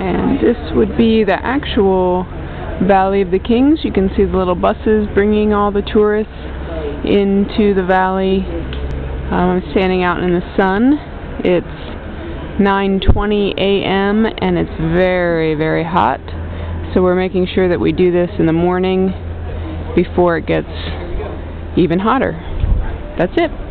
And this would be the actual Valley of the Kings. You can see the little buses bringing all the tourists into the valley. Um, I'm standing out in the sun. It's 9.20 a.m. and it's very, very hot. So we're making sure that we do this in the morning before it gets even hotter. That's it.